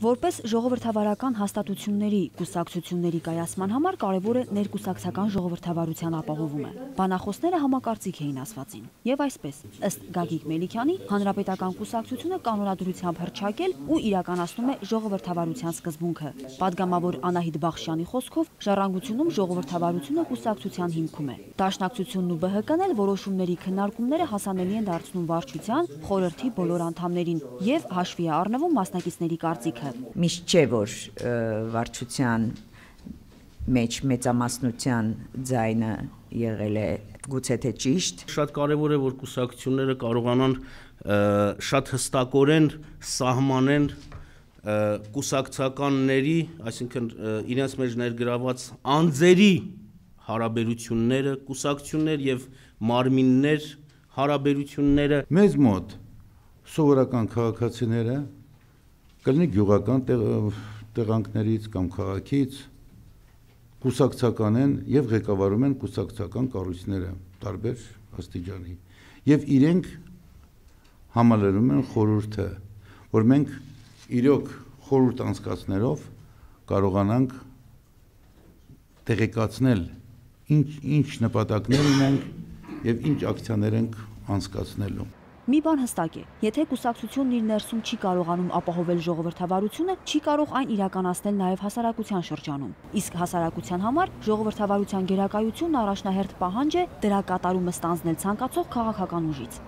Որպես ժողովրդավարական հաստատությունների կուսակցությունների կայացման համար կարևոր է ներկուսակցական ժողովրդավարության ապահովումը։ Բանախոսները համակարծիք էին ասվածին։ Եվ այսպես, ըստ Գագիկ Մելիքյանի, հանրապետական կուսակցությունը կանոնադրությամբ հրճակել ու իրականացնում է ժողովրդավարության սկզբունքը։ Պատգամավոր Անահիտ Բախշյանի խոսքով ժառանգությունում ժողովրդավարությունը կուսակցության հիմքում է։ Դաշնակցությունն ու ԲՀԿ-ն էլ որոշումների քննարկումները հասանելի են դարձնում վարչության, խորհրդի բոլոր անդամներին եւ հաշվի է առնվում մասնակիցների կարծիքը։ Միշտ չէ որ վարչության մեջ մեծամասնության ձայնը եղել է գուցե թե ճիշտ շատ կարևոր է որ կուսակցությունները կարողանան շատ հստակորեն սահմանեն կուսակցականների, այսինքն իրենց մեջ ներգրաված անձերի հարաբերությունները, կուսակցություններ եւ մարմիններ հարաբերությունները մեզ մոտ սովորական քաղաքացիները կլինի գյուղական տեղանքներից կամ քաղաքից կուսակցական են եւ ղեկավարում են կուսակցական կառույցները տարբեր աստիճանի եւ իրենք համալրում են խորհուրդը որ մենք իրոք խորհուրդ անցկացնելով կարողանանք տեղեկացնել ինչ ինչ նպատակներ ունենք եւ ինչ ակցիաներ ենք անցկացնելու։ Մի բան հստակ է, եթե կուսակցությունն իր ներսում չի կարողանում ապահովել ժողովրդավարությունը, չի կարող այն իրականացնել նաև հասարակության շրջանում։ Իսկ հասարակության համար ժողովրդավարության գերակայությունն առաջնահերթ պահանջ է դրա կատարումը ստանձնել ցանկացող քաղաքական ուժից։